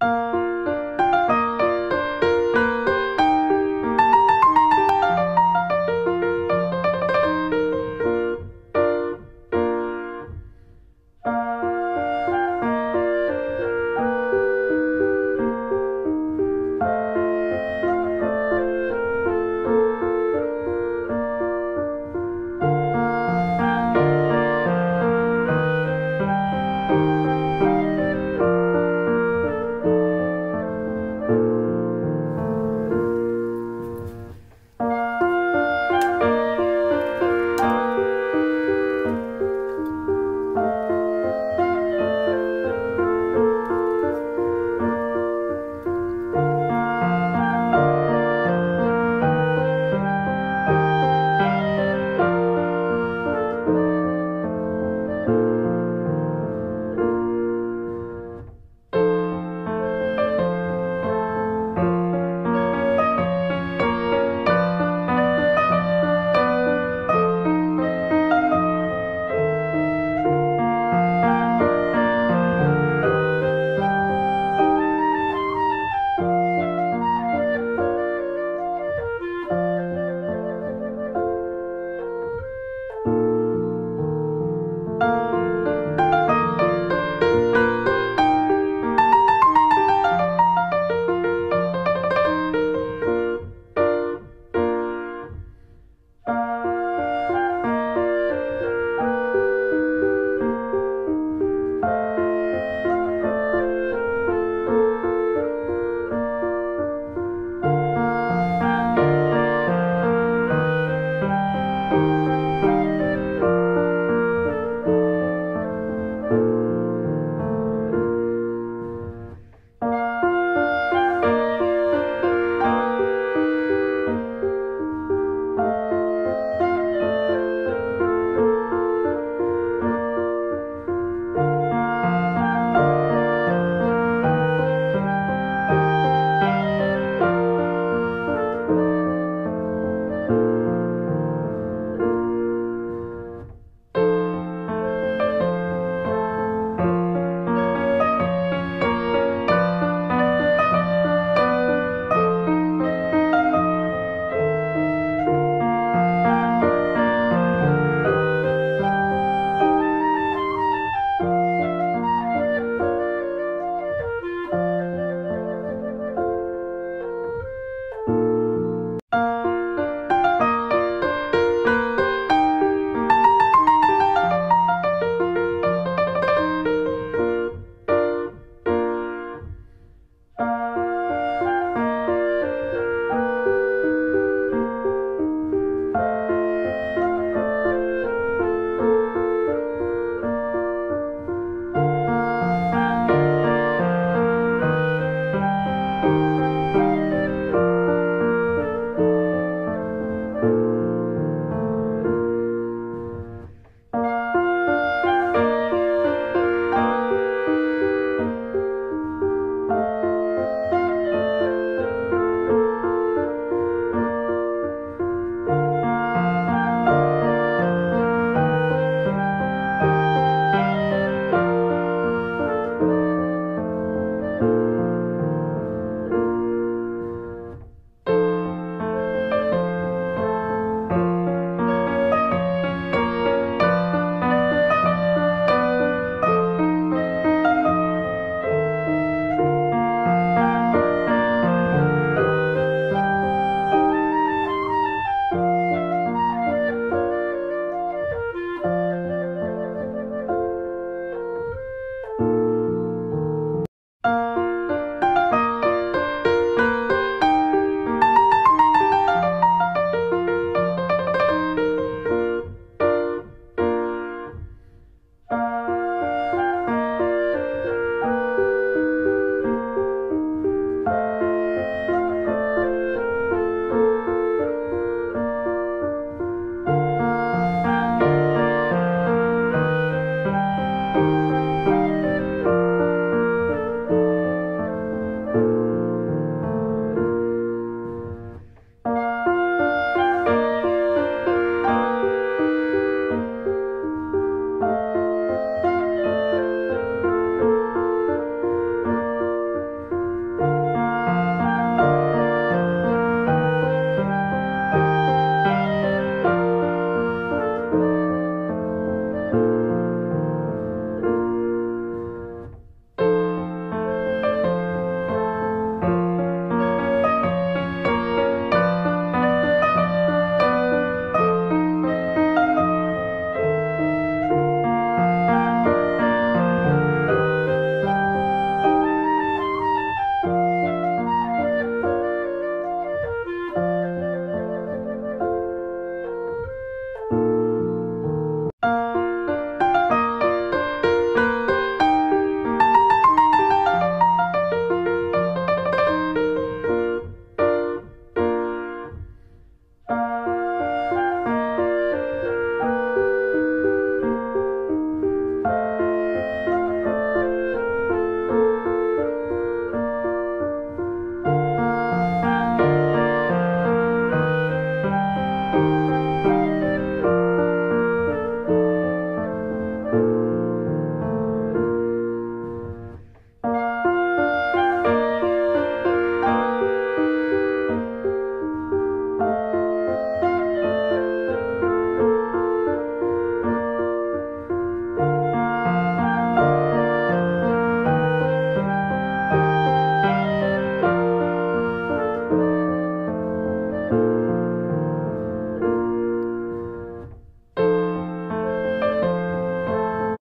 Música